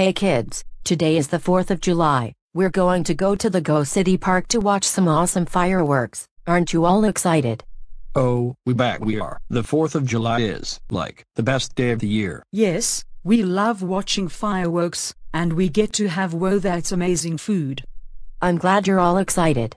Hey kids, today is the 4th of July. We're going to go to the Go City Park to watch some awesome fireworks. Aren't you all excited? Oh, we back we are. The 4th of July is, like, the best day of the year. Yes, we love watching fireworks, and we get to have whoa that's amazing food. I'm glad you're all excited.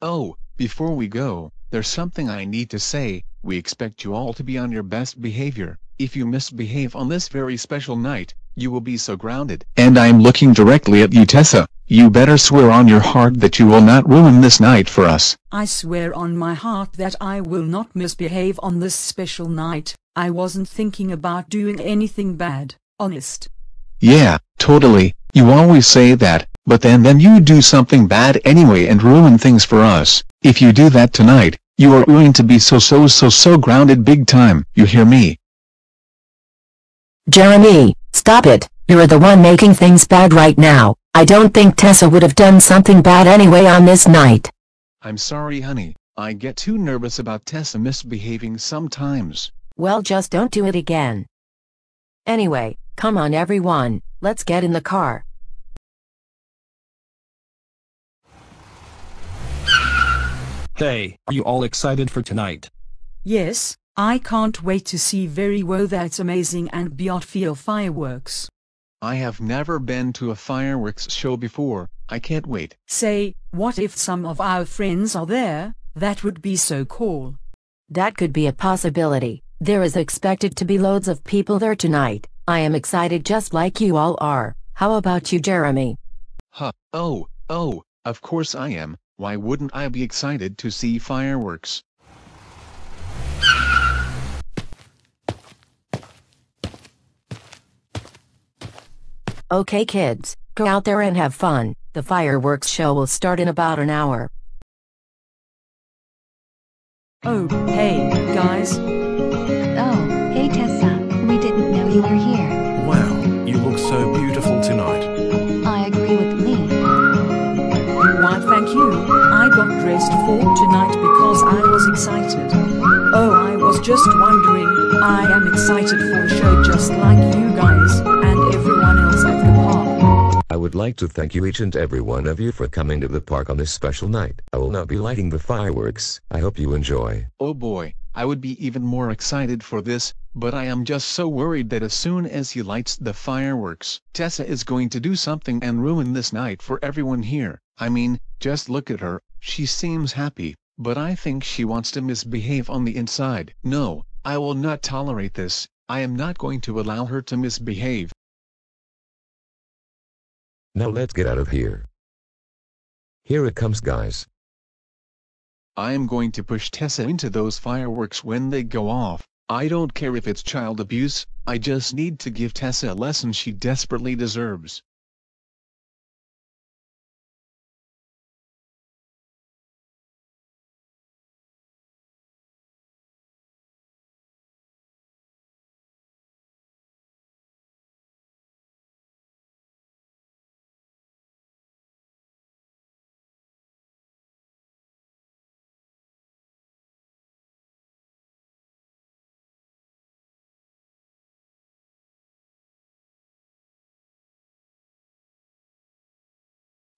Oh, before we go, there's something I need to say. We expect you all to be on your best behavior. If you misbehave on this very special night, you will be so grounded. And I'm looking directly at you Tessa. You better swear on your heart that you will not ruin this night for us. I swear on my heart that I will not misbehave on this special night. I wasn't thinking about doing anything bad, honest. Yeah, totally. You always say that, but then then you do something bad anyway and ruin things for us. If you do that tonight, you are going to be so so so so grounded big time. You hear me? Jeremy, stop it. You're the one making things bad right now. I don't think Tessa would have done something bad anyway on this night. I'm sorry honey, I get too nervous about Tessa misbehaving sometimes. Well just don't do it again. Anyway, come on everyone, let's get in the car. Hey, are you all excited for tonight? Yes, I can't wait to see very well that's amazing and beyond feel fireworks. I have never been to a fireworks show before, I can't wait. Say, what if some of our friends are there? That would be so cool. That could be a possibility. There is expected to be loads of people there tonight. I am excited just like you all are. How about you Jeremy? Huh, oh, oh, of course I am. Why wouldn't I be excited to see fireworks? Okay kids, go out there and have fun. The fireworks show will start in about an hour. Oh, hey, guys. Oh, hey Tessa, we didn't know you were here. Wow, you look so beautiful tonight. I agree with Lee. Why thank you, I got dressed for tonight because I was excited. Oh I was just wondering, I am excited for a show just like you guys, would like to thank you each and every one of you for coming to the park on this special night. I will not be lighting the fireworks. I hope you enjoy. Oh boy, I would be even more excited for this, but I am just so worried that as soon as he lights the fireworks, Tessa is going to do something and ruin this night for everyone here. I mean, just look at her, she seems happy, but I think she wants to misbehave on the inside. No, I will not tolerate this, I am not going to allow her to misbehave. Now let's get out of here. Here it comes guys. I am going to push Tessa into those fireworks when they go off. I don't care if it's child abuse, I just need to give Tessa a lesson she desperately deserves.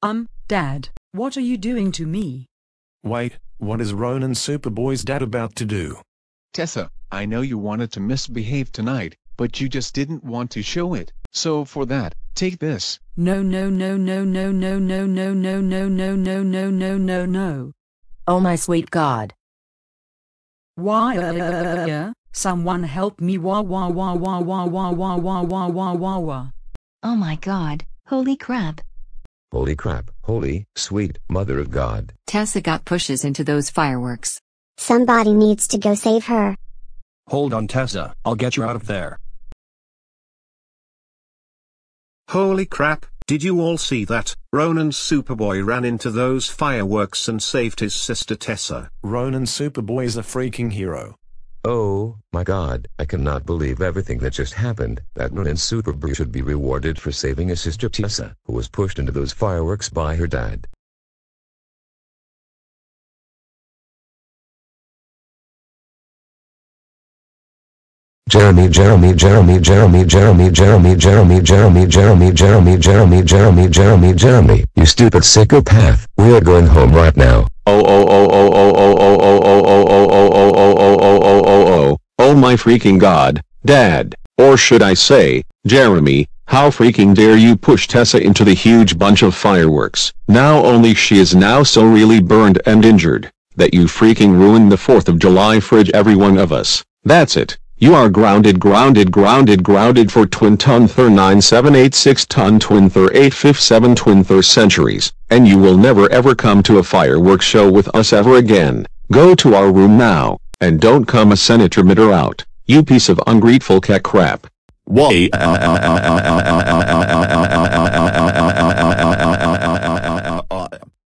Um, Dad, what are you doing to me? Wait, what is Ronan Superboy's dad about to do? Tessa, I know you wanted to misbehave tonight, but you just didn't want to show it, so for that, take this. No no no no no no no no no no no no no no no no. Oh my sweet god. Why uh, someone help me wah wah wah wah wah wah wah wah wah wah wah wah. Oh my god, holy crap. Holy crap, holy, sweet, mother of God. Tessa got pushes into those fireworks. Somebody needs to go save her. Hold on Tessa, I'll get you out of there. Holy crap, did you all see that? Ronan Superboy ran into those fireworks and saved his sister Tessa. Ronan Superboy is a freaking hero. Oh, my god, I cannot believe everything that just happened. That Ronan Superboy should be rewarded for saving his sister Tessa, who was pushed into those fireworks by her dad. Jeremy, Jeremy, Jeremy, Jeremy, Jeremy, Jeremy, Jeremy, Jeremy, Jeremy, Jeremy, Jeremy, Jeremy, Jeremy, Jeremy, you stupid psychopath. We are going home right now. Oh oh oh oh oh oh oh oh my freaking god, dad, or should I say, Jeremy, how freaking dare you push Tessa into the huge bunch of fireworks. Now only she is now so really burned and injured, that you freaking ruined the 4th of July fridge every one of us. That's it. You are grounded grounded grounded grounded for twin ton thir 9786 ton twin thir 857 twin thir centuries, and you will never ever come to a fireworks show with us ever again. Go to our room now, and don't come a senator mitter out, you piece of ungrateful cat crap. Why?